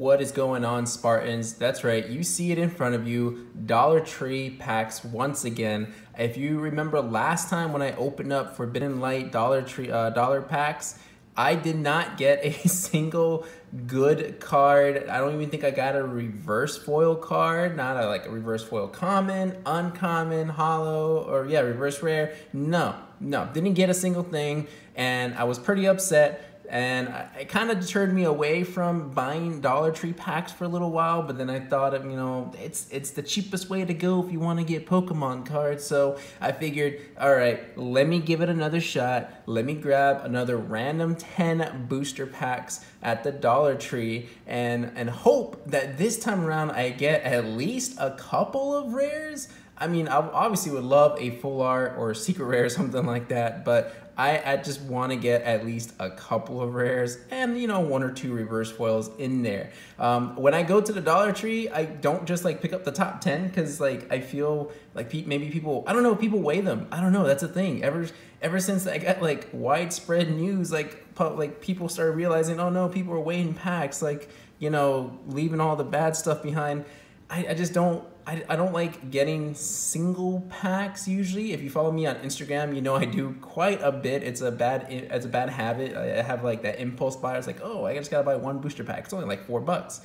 What is going on, Spartans? That's right, you see it in front of you. Dollar Tree packs once again. If you remember last time when I opened up Forbidden Light Dollar Tree uh, dollar packs, I did not get a single good card. I don't even think I got a reverse foil card, not a, like a reverse foil common, uncommon, holo, or yeah, reverse rare. No, no, didn't get a single thing, and I was pretty upset and it kind of deterred me away from buying Dollar Tree packs for a little while. But then I thought, you know, it's it's the cheapest way to go if you want to get Pokemon cards. So I figured, all right, let me give it another shot. Let me grab another random ten booster packs at the Dollar Tree and and hope that this time around I get at least a couple of rares. I mean, I obviously would love a full art or secret rare or something like that, but I, I just want to get at least a couple of rares and, you know, one or two reverse foils in there. Um, when I go to the Dollar Tree, I don't just like pick up the top 10 because like I feel like maybe people, I don't know, people weigh them. I don't know, that's a thing. Ever ever since I got like widespread news, like like people started realizing, oh no, people are weighing packs, like, you know, leaving all the bad stuff behind. I, I just don't I, I don't like getting single packs usually. If you follow me on Instagram, you know I do quite a bit. It's a bad it's a bad habit. I have like that impulse buy. It's like, oh, I just gotta buy one booster pack. It's only like four bucks.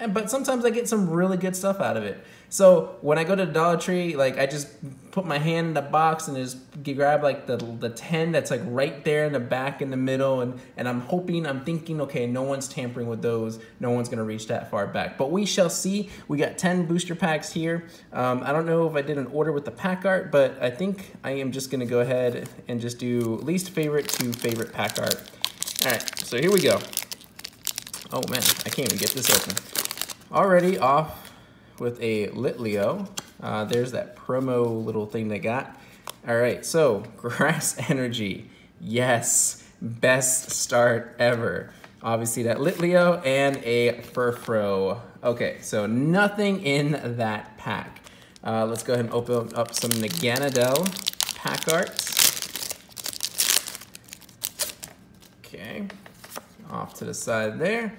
And, but sometimes I get some really good stuff out of it. So when I go to Dollar Tree, like I just put my hand in the box and just grab like the the 10 that's like right there in the back in the middle and and I'm hoping I'm thinking okay no one's tampering with those. No one's gonna reach that far back. But we shall see. We got 10 booster packs here. Um, I don't know if I did an order with the pack art but I think I am just gonna go ahead and just do least favorite to favorite pack art. All right so here we go. Oh man I can't even get this open already off with a Litleo uh, there's that promo little thing they got. All right, so Grass Energy. Yes, best start ever. Obviously that Litleo and a Furfrou. Okay, so nothing in that pack. Uh, let's go ahead and open up some Naganadel pack art. Okay, off to the side there.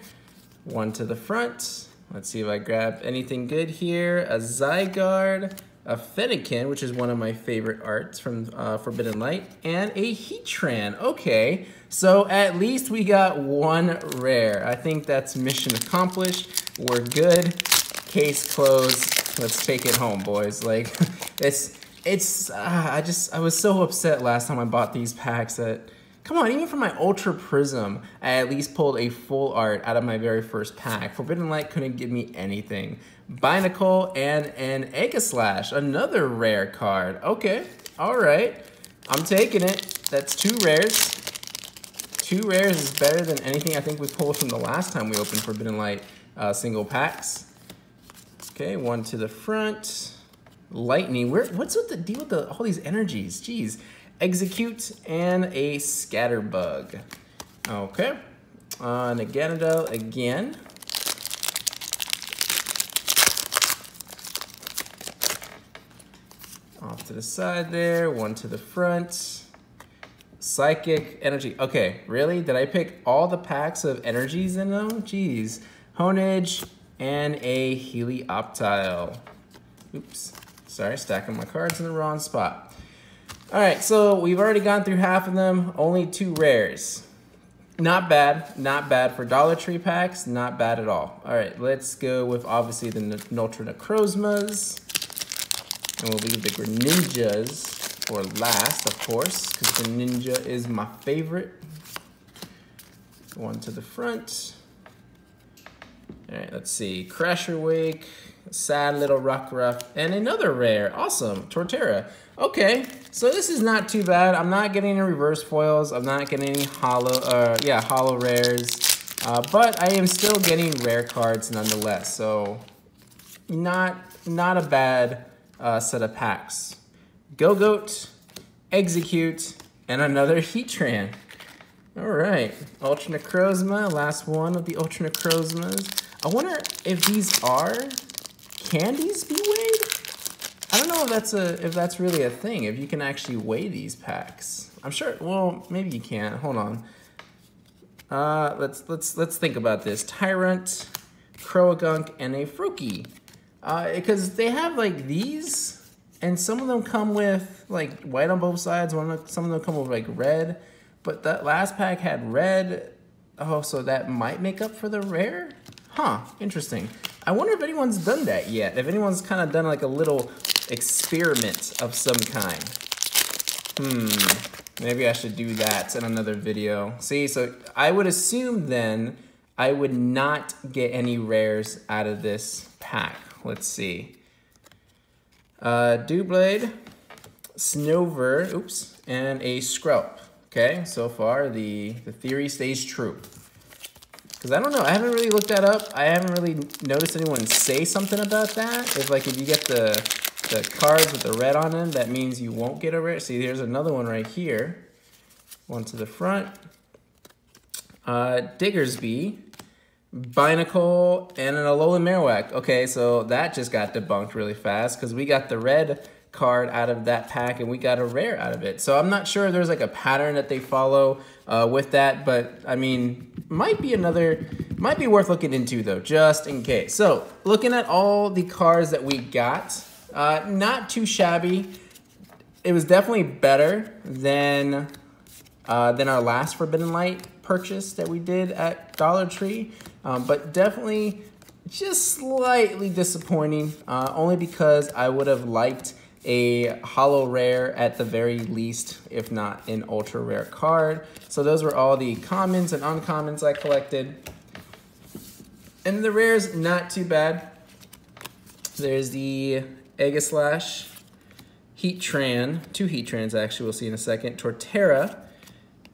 One to the front. Let's see if I grab anything good here. A Zygarde, a Fennekin, which is one of my favorite arts from uh, Forbidden Light, and a Heatran. Okay, so at least we got one rare. I think that's mission accomplished. We're good. Case closed. Let's take it home, boys. Like, it's, it's, uh, I just, I was so upset last time I bought these packs that Come on, even for my Ultra Prism, I at least pulled a full art out of my very first pack. Forbidden Light couldn't give me anything. Binacle and an Aegislash, another rare card. Okay, all right. I'm taking it. That's two rares. Two rares is better than anything I think we pulled from the last time we opened Forbidden Light uh, single packs. Okay, one to the front. Lightning. Where, what's with the deal with the, all these energies? Jeez. Exeggcute, and a Scatterbug. Okay, uh, Naganadel again. Off to the side there, one to the front. Psychic Energy. Okay, really? Did I pick all the packs of energies in them? Jeez. Honedge and a Helioptile. Oops. Sorry, stacking my cards in the wrong spot. All right, so we've already gone through half of them, only two rares. Not bad, not bad for Dollar Tree packs, not bad at all. All right, let's go with obviously the Ultra Necrozmas. And we'll leave the Greninjas for last, of course, because Greninja is my favorite. One to the front. All right, let's see. Crasher Wake, Sad Little Rockruff, and another rare. Awesome, Torterra. Okay, so this is not too bad. I'm not getting any reverse foils. I'm not getting any holo, uh, yeah, holo rares. Uh, but I am still getting rare cards nonetheless. So not, not a bad uh, set of packs. Go Goat, Exeggcute, and another Heatran. All right, Ultra Necrozma, last one of the Ultra Necrozmas. I wonder if these are candies be weighed? I don't know if that's a if that's really a thing. If you can actually weigh these packs, I'm sure. Well, maybe you can't. Hold on. Uh, let's let's let's think about this. Tyrunt, Croagunk, and a Froakie. Uh, because they have like these, and some of them come with like white on both sides. One of, some of them come with like red, but that last pack had red. Oh, so that might make up for the rare? Huh, interesting. I wonder if anyone's done that yet. If anyone's kind of done like a little experiment of some kind. Hmm, maybe I should do that in another video. See, so I would assume then I would not get any rares out of this pack. Let's see. Uh, Doublade, Snover, oops, and a Scrub. Okay, so far the, the theory stays true. Because I don't know, I haven't really looked that up. I haven't really noticed anyone say something about that. If like if you get the the cards with the red on them, that means you won't get a rare. See, there's another one right here. One to the front. Uh, Diggersby, Binacle, and an Alolan Marowak. Okay, so that just got debunked really fast because we got the red card out of that pack and we got a rare out of it. So I'm not sure there's like a pattern that they follow uh, with that, but I mean, might be another, might be worth looking into though, just in case. So looking at all the cards that we got, uh, not too shabby. It was definitely better than uh, than our last Forbidden Light purchase that we did at Dollar Tree, um, but definitely just slightly disappointing, uh, only because I would have liked a holo rare at the very least, if not an ultra rare card. So those were all the commons and uncommons I collected. And the rares, not too bad. There's the Aegislash, Heatran, two Heatrans actually, we'll see in a second, Torterra,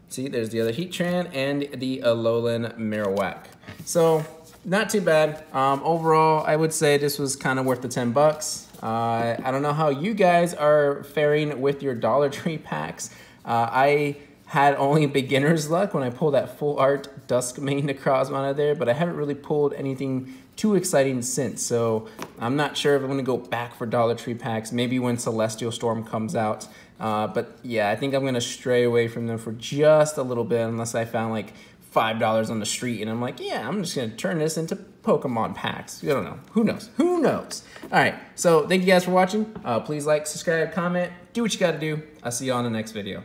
see there's the other Heatran, and the Alolan Marowak. So not too bad. Um, overall, I would say this was kind of worth the 10 bucks. Uh, I don't know how you guys are faring with your Dollar Tree packs. Uh, I had only beginner's luck when I pulled that full art Dusk Dusk Mane Necrozma out of there, but I haven't really pulled anything too exciting since. So I'm not sure if I'm gonna go back for Dollar Tree packs, maybe when Celestial Storm comes out. Uh, but yeah, I think I'm gonna stray away from them for just a little bit unless I found like $5 on the street and I'm like, yeah, I'm just gonna turn this into Pokemon packs. I don't know. Who knows? Who knows? All right. So thank you guys for watching. Uh, please like, subscribe, comment, do what you gotta do. I'll see you on the next video.